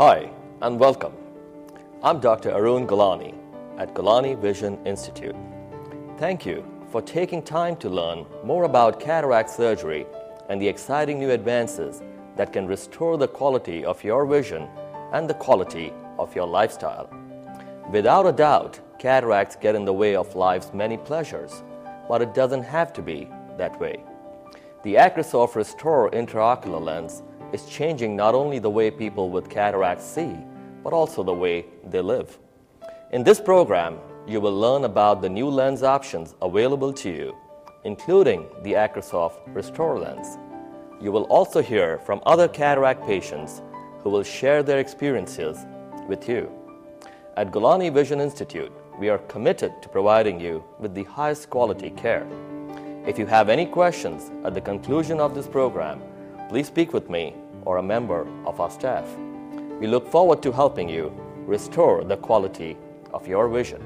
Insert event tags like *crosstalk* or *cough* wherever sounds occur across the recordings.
Hi, and welcome. I'm Dr. Arun Gulani at Gulani Vision Institute. Thank you for taking time to learn more about cataract surgery and the exciting new advances that can restore the quality of your vision and the quality of your lifestyle. Without a doubt, cataracts get in the way of life's many pleasures, but it doesn't have to be that way. The AcrySof ReStor intraocular lens is changing not only the way people with cataracts see, but also the way they live. In this program, you will learn about the new lens options available to you, including the AcrySof ReStor lens. You will also hear from other cataract patients who will share their experiences with you. At Gulani Vision Institute, we are committed to providing you with the highest quality care. If you have any questions at the conclusion of this program, please speak with me or a member of our staff. We look forward to helping you restore the quality of your vision.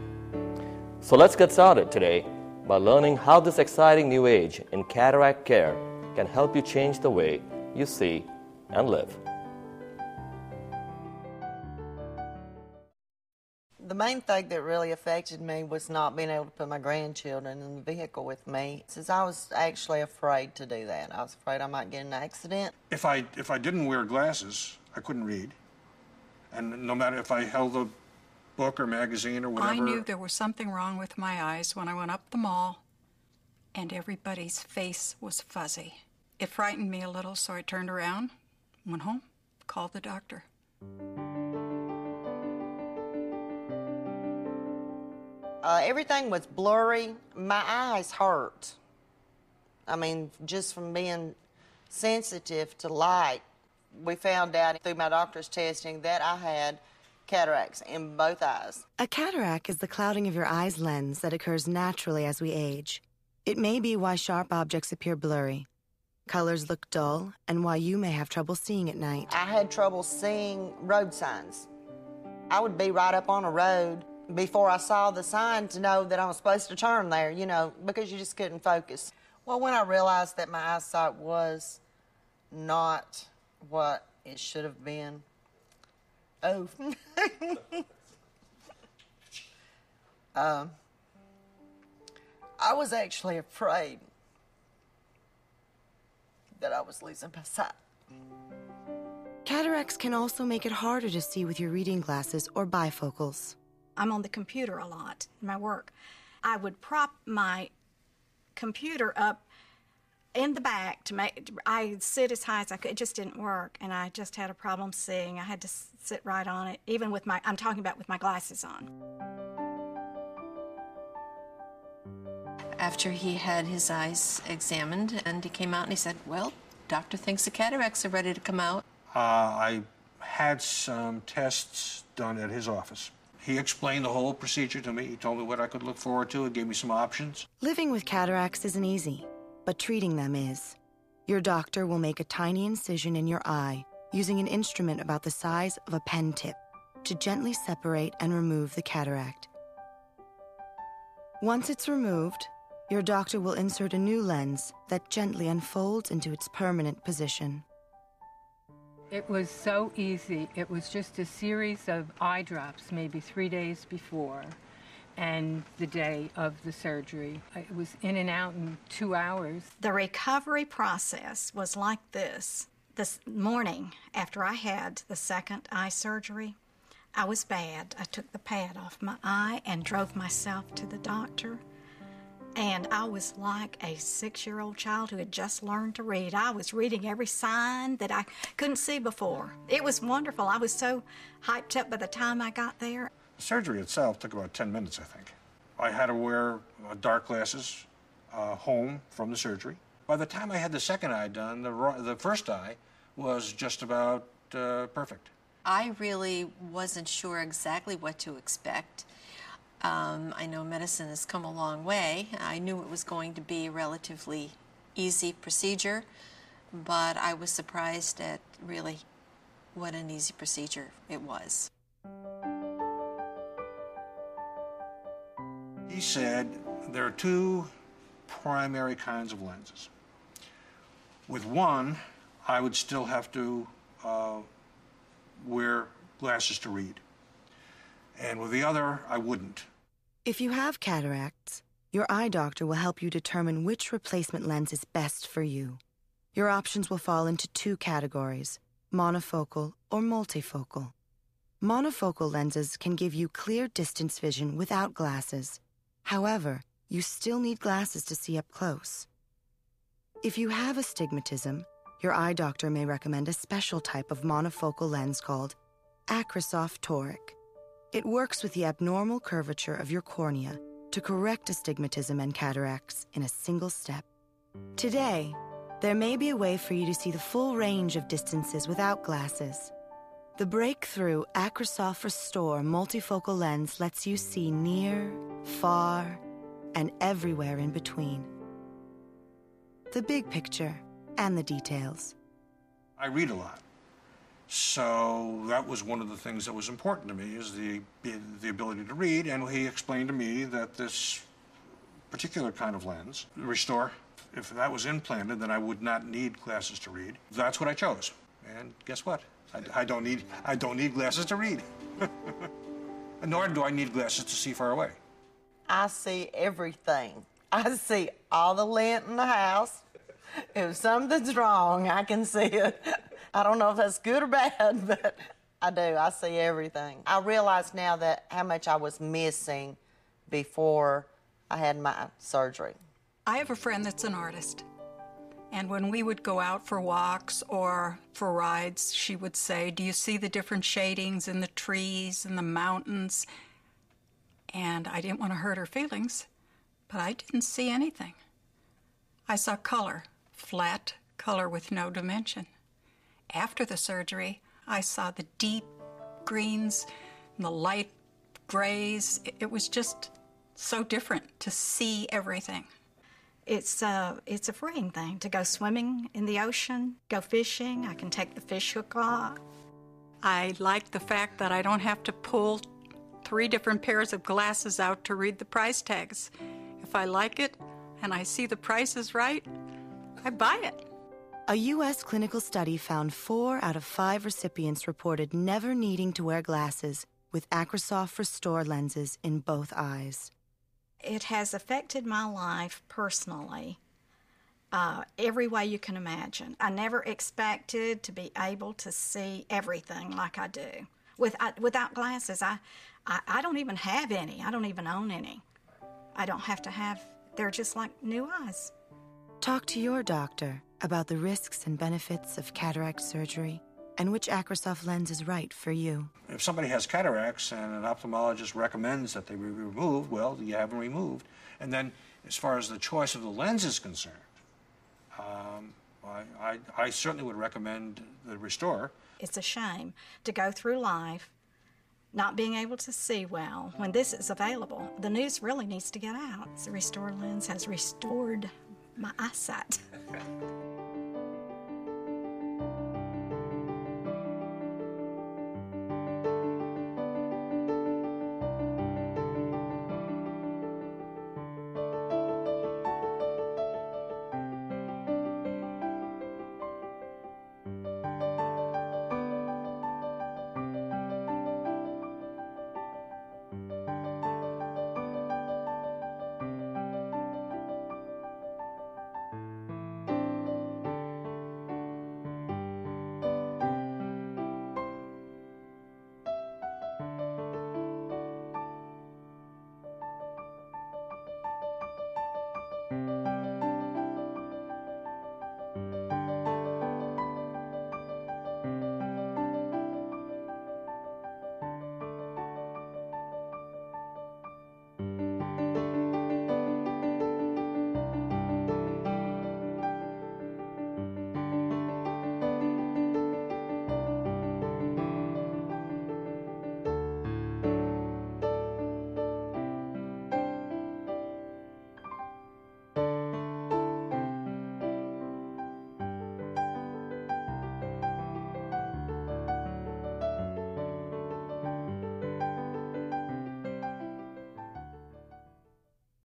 So let's get started today by learning how this exciting new age in cataract care can help you change the way you see and live. The main thing that really affected me was not being able to put my grandchildren in the vehicle with me. Since I was actually afraid to do that. I was afraid I might get in an accident. If I if I didn't wear glasses, I couldn't read. And no matter if I held a book or magazine or whatever. I knew there was something wrong with my eyes when I went up the mall and everybody's face was fuzzy. It frightened me a little, so I turned around, went home, called the doctor. Uh, everything was blurry. My eyes hurt. I mean, just from being sensitive to light. We found out through my doctor's testing that I had cataracts in both eyes. A cataract is the clouding of your eye's lens that occurs naturally as we age. It may be why sharp objects appear blurry, colors look dull, and why you may have trouble seeing at night. I had trouble seeing road signs. I would be right up on a road before I saw the sign to know that I was supposed to turn there, you know, because you just couldn't focus. Well, when I realized that my eyesight was not what it should have been, oh. *laughs* um, I was actually afraid that I was losing my sight. Cataracts can also make it harder to see with your reading glasses or bifocals. I'm on the computer a lot in my work. I would prop my computer up in the back to make I sit as high as I could. It just didn't work, and I just had a problem seeing. I had to sit right on it, even with my I'm talking about with my glasses on. After he had his eyes examined, and he came out and he said, "Well, doctor thinks the cataracts are ready to come out." Uh, I had some tests done at his office. He explained the whole procedure to me. He told me what I could look forward to. He gave me some options. Living with cataracts isn't easy, but treating them is. Your doctor will make a tiny incision in your eye using an instrument about the size of a pen tip to gently separate and remove the cataract. Once it's removed, your doctor will insert a new lens that gently unfolds into its permanent position. It was so easy. It was just a series of eye drops, maybe three days before, and the day of the surgery. It was in and out in two hours. The recovery process was like this. This morning, after I had the second eye surgery, I was bad. I took the pad off my eye and drove myself to the doctor. And I was like a six year old child who had just learned to read. I was reading every sign that I couldn't see before. It was wonderful. I was so hyped up by the time I got there. The surgery itself took about 10 minutes, I think. I had to wear uh, dark glasses uh, home from the surgery. By the time I had the second eye done, the, the first eye was just about uh, perfect. I really wasn't sure exactly what to expect. Um, I know medicine has come a long way. I knew it was going to be a relatively easy procedure, but I was surprised at really what an easy procedure it was. He said there are two primary kinds of lenses. With one, I would still have to uh, wear glasses to read. And with the other, I wouldn't. If you have cataracts, your eye doctor will help you determine which replacement lens is best for you. Your options will fall into two categories monofocal or multifocal. Monofocal lenses can give you clear distance vision without glasses. However, you still need glasses to see up close. If you have astigmatism, your eye doctor may recommend a special type of monofocal lens called AcrySof toric. It works with the abnormal curvature of your cornea to correct astigmatism and cataracts in a single step. Today, there may be a way for you to see the full range of distances without glasses. The breakthrough AcrySof ReStor multifocal lens lets you see near, far, and everywhere in between. The big picture and the details. I read a lot. So that was one of the things that was important to me is the the ability to read and he explained to me that this particular kind of lens, ReStor, if that was implanted then I would not need glasses to read. That's what I chose. And guess what? I, I don't need I don't need glasses to read. *laughs* Nor do I need glasses to see far away. I see everything. I see all the lint in the house. If something's wrong, I can see it. I don't know if that's good or bad, *laughs* but I do. I see everything. I realize now that how much I was missing before I had my surgery. I have a friend that's an artist. And when we would go out for walks or for rides, she would say, Do you see the different shadings in the trees and the mountains? And I didn't want to hurt her feelings, but I didn't see anything. I saw color, flat color with no dimension. After the surgery, I saw the deep greens and the light grays. It was just so different to see everything. It's a, uh, it's a freeing thing to go swimming in the ocean, go fishing. I can take the fish hook off. I like the fact that I don't have to pull three different pairs of glasses out to read the price tags. If I like it and I see the price is right, I buy it. A U.S. clinical study found four out of five recipients reported never needing to wear glasses with AcrySof ReStor lenses in both eyes it has affected my life personally uh, every way you can imagine. I never expected to be able to see everything like I do. With, I, without glasses, I, I, I don't even have any. I don't even own any. I don't have to have, they're just like new eyes. Talk to your doctor about the risks and benefits of cataract surgery and which AcrySof lens is right for you. If somebody has cataracts and an ophthalmologist recommends that they be removed, well, you have them removed. And then, as far as the choice of the lens is concerned, um, I, I, I certainly would recommend the ReStor. It's a shame to go through life not being able to see well when this is available. The news really needs to get out. The ReStor lens has restored my eyesight. *laughs*